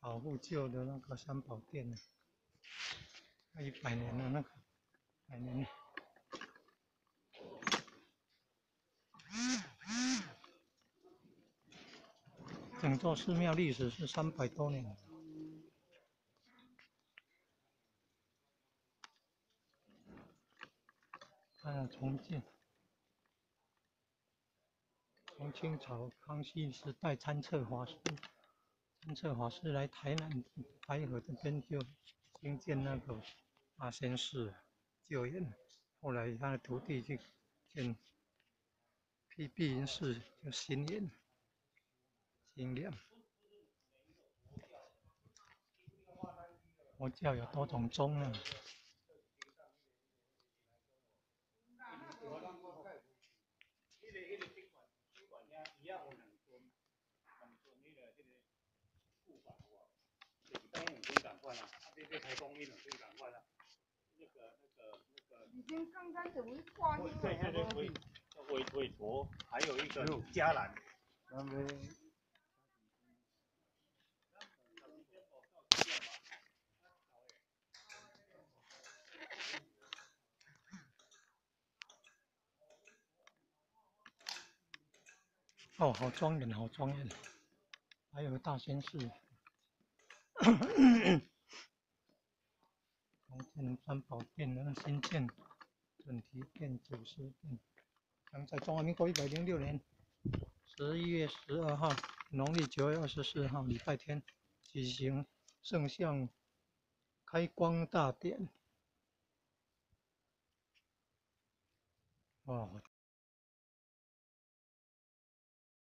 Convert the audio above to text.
保护旧的那个三宝殿呢，一百年的那个，百年。整座寺庙历史是三百多年。看重建。清朝康熙时代参测法师，参测法师来台南台河这边就兴建那个八仙寺旧院，后来他的徒弟就建辟碧云寺就新院。经验。佛教有多种宗啊呢。已经刚刚就会挂起来啊！委委托，还有一个嘉兰。哦，好庄严，好庄严！还有个大仙寺，重建电能新建准提殿、祖师殿，将在中华民国一百零六年十一月十二号，农历九月二十四号礼拜天举行圣像开光大典。哦。